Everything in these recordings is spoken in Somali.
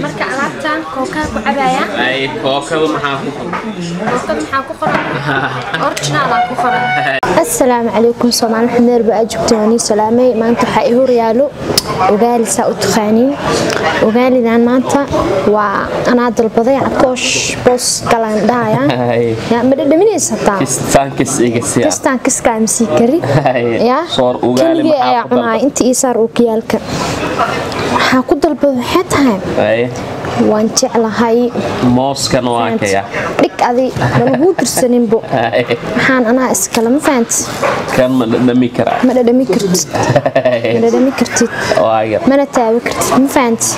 marka alaabtan kookaa ku cabaya ay kookada maxaa ku qoran maxaa ku qoran? Originaala ku qoran. Assalaamu calaykum soomaali xameer baa joogta salaamay. Maanta waxaa i horyaalo ogaali saa u taqaaniin ogaalidan maanta waa anaa dalbaday cabtoosh boos galaan yaa ma dhadhaminaysa taa kiskaa masii kari. Yaa ugaali keligii ayaa cunaya inta ii saar ookiyaalka waxaa ku dalbad waxay tahay ay. Waan jeclahay. Mooskan waa kaya. Dhig adi lamaguu dirsaninbo. Hay. waxaan anaa iskale ma fahanti kan ma dhadhami karaa ma dhadhami kartid. Ma dhadhami kartid. Mana taabi kartid. Ma fahanti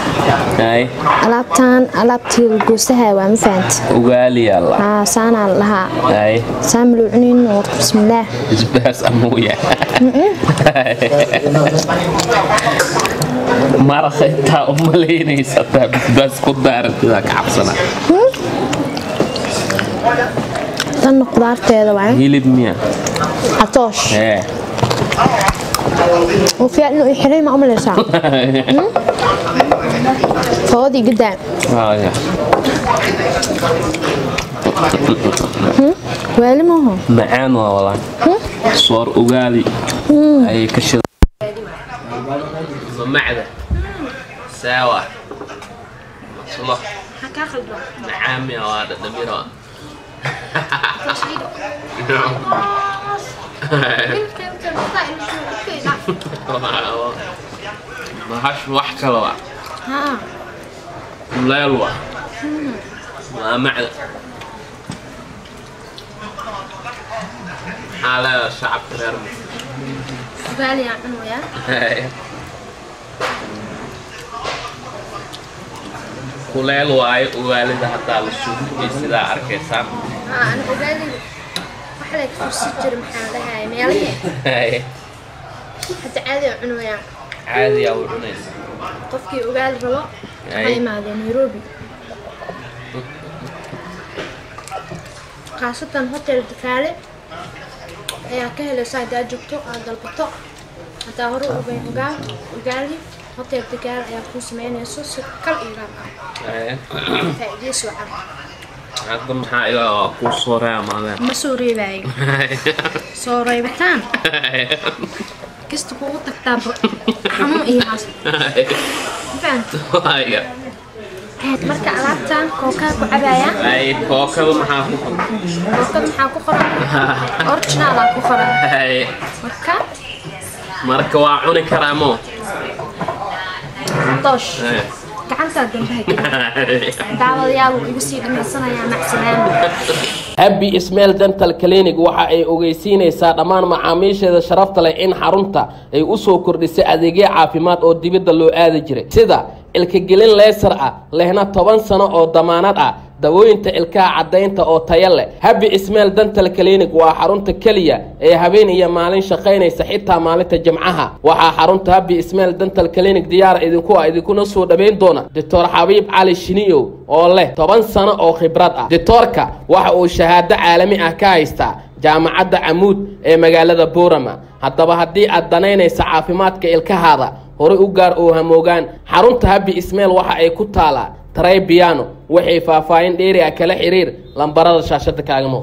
alaabtaan alaabtii goosaha waa ma fahanti ugaali yalla haa saanaa la dhahaa ay. Saan maluu cunin? Horta bismillaah isbaas amuuya maraqa intaa u malaynaysa taa basbaas ku daarantidaa ka cabsana tanna qudaarteeda waa hilib miya catoosh ee oo fiican inuu i xiray ma umalaysaa foodii gadaa Haya. waali maaho macaan waa walaan soor ugaali ayay ka shida mamacda saawa maslo maxaa kaa khaldan macaamiya waa dhadhamiro mahash wax kale waa haa kuleel waa waa macda maxaa leedahay kuleel waayo ugaalida haddaa la shuugay sidaa arkaysaan caadiyaa u cunaysa qofkii ugaali rabo waxaa imaadee nairobi khaasatan hotel dakaale ayaa ka helaysa haddaa joogto aad dalbato haddaa hore u ogeyn ugaal ugaali hotel dakaale ayaa kuu sameynayso si kal iyo gaab ah. Faa'iidays wacan hadda maxaa iga kuu soo reemaadeen ma soo reebaayo soo reebitaan? Kista kugu tagtaa xanuun iyo haas. Marka alaabtan kookaa ku cabaya ay kookada maxaa ku qoran? Kookada maxaa ku qoran? Originaala ku qoran. Marka marka waa cuni karaa mo. Doosh gacantaa dambaha daawadayaal wuu igu sii ismail dental clinic waxa ay ogeysiinaysaa dhammaan macaamiisheeda sharafta leh in xarunta ay u soo kordhisay adeegyo caafimaad oo dibadda loo aadi jiray. Sida ilkagelin leesar ah lehna toban sano oo damaanad ah dawooyinta ilkaha caddaynta oo tayo leh. Habi ismail dental clinic waa xarunta keliya ee habeen iyo maalin shaqaynaysa xitaa maalinta jimcaha. Waxaa xarunta habi ismail dental clinic diyaar idinku ah idinkuna soo dhaweyn doona doctor xabiib cali shiniyow oo leh toban sano oo khibrad ah. Doctorka waxa uu shahaado caalami ah ka haystaa jaamacadda camuud ee magaalada boorama. Haddaba haddii aad danaynaysa caafimaadka ilkahaada horey u gaar oo hamoogaan xarunta habi ismail waxa ay ku taalaa tray piano. Waxay faahfaahin dheeri ah kala xiriir. Lambarada shaashada kaagamo